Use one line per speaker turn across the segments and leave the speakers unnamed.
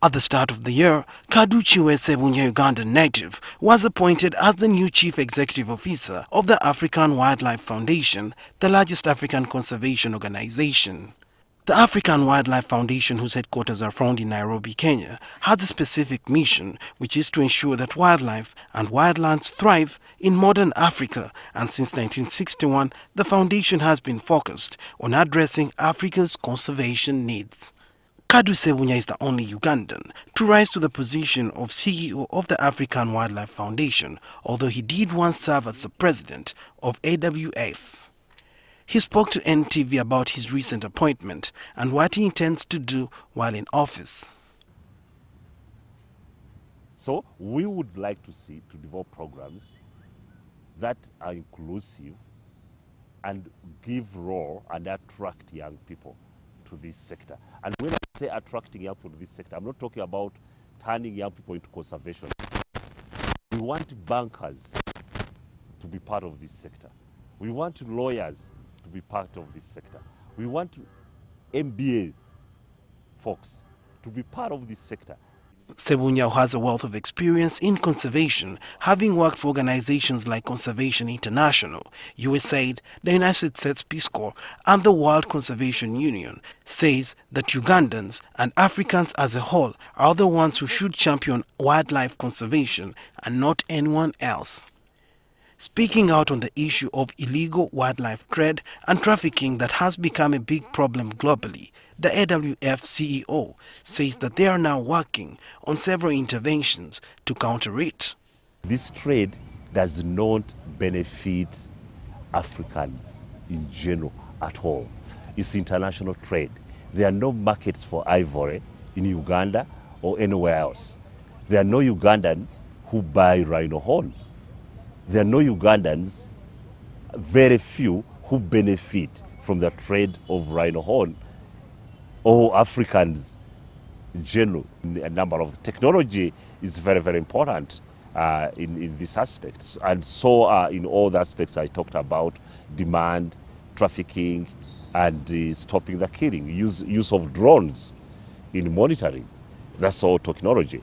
At the start of the year, Kaddu Kiwe Sebunya, Ugandan native, was appointed as the new chief executive officer of the African Wildlife Foundation, the largest African conservation organization. The African Wildlife Foundation, whose headquarters are found in Nairobi, Kenya, has a specific mission, which is to ensure that wildlife and wildlands thrive in modern Africa. And since 1961, the foundation has been focused on addressing Africa's conservation needs. Kaddu Sebunya is the only Ugandan to rise to the position of CEO of the African Wildlife Foundation, although he did once serve as the president of AWF. He spoke to NTV about his recent appointment and what he intends to do while in office.
So we would like to see to develop programs that are inclusive and give role and attract young people to this sector. And when I say attracting young people to this sector, I'm not talking about turning young people into conservation. We want bankers to be part of this sector. We want lawyers to be part of this sector. We want MBA folks to be part of this sector.
Sebunya has a wealth of experience in conservation, having worked for organizations like Conservation International, USAID, the United States Peace Corps, and the World Conservation Union, says that Ugandans and Africans as a whole are the ones who should champion wildlife conservation and not anyone else. Speaking out on the issue of illegal wildlife trade and trafficking that has become a big problem globally, the AWF CEO says that they are now working on several interventions to counter it.
This trade does not benefit Africans in general at all. It's international trade. There are no markets for ivory in Uganda or anywhere else. There are no Ugandans who buy rhino horn. There are no Ugandans, very few, who benefit from the trade of rhino horn or Africans in general. A number of technology is very, very important uh, in, in these aspects. And so uh, in all the aspects I talked about, demand, trafficking, and uh, stopping the killing, use, use of drones in monitoring. That's all technology.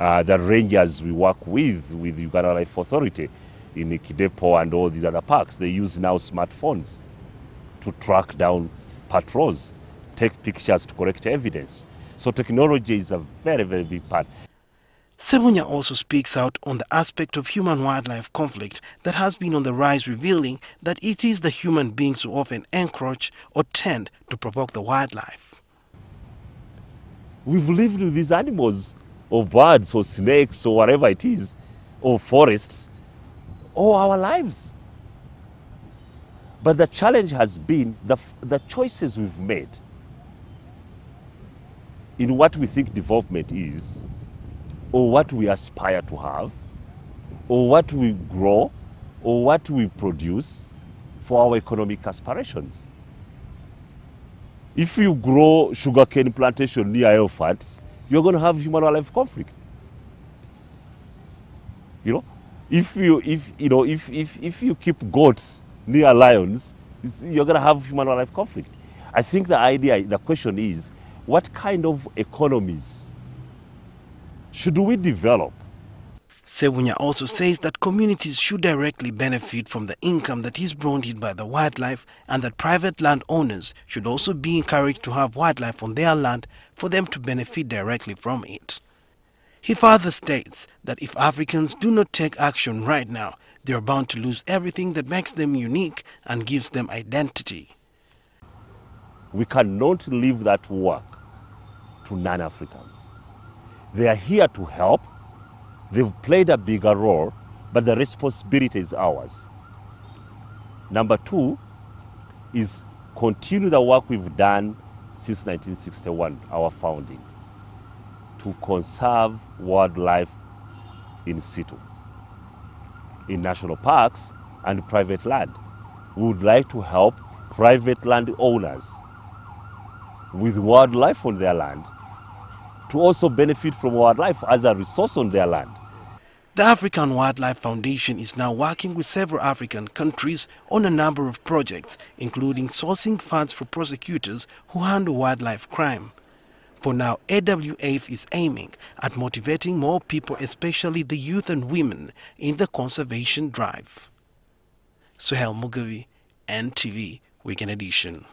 Uh, the rangers we work with, with Uganda Life Authority in Kidepo and all these other parks, they use now smartphones to track down patrols take pictures to collect evidence. So technology is a very, very big part.
Sebunya also speaks out on the aspect of human-wildlife conflict that has been on the rise, revealing that it is the human beings who often encroach or tend to provoke the wildlife.
We've lived with these animals, or birds, or snakes, or whatever it is, or forests, all our lives. But the challenge has been the, the choices we've made in what we think development is, or what we aspire to have, or what we grow, or what we produce for our economic aspirations. If you grow sugarcane plantation near elephants, you're going to have human life conflict. You know, if you if you know if if if you keep goats near lions, you're going to have human wildlife conflict. I think the idea, the question is, what kind of economies should we develop?
Sebunya also says that communities should directly benefit from the income that is brought in by the wildlife and that private landowners should also be encouraged to have wildlife on their land for them to benefit directly from it. He further states that if Africans do not take action right now, they are bound to lose everything that makes them unique and gives them identity.
We cannot leave that work to non-Africans. They are here to help. They've played a bigger role, but the responsibility is ours. Number two is continue the work we've done since 1961, our founding, to conserve wildlife in situ, in national parks and private land. We would like to help private land owners with wildlife on their land to also benefit from wildlife as a resource on their land.
The African Wildlife Foundation is now working with several African countries on a number of projects, including sourcing funds for prosecutors who handle wildlife crime. For now, AWF is aiming at motivating more people, especially the youth and women, in the conservation drive. Suhail Mugavi, NTV, Weekend Edition.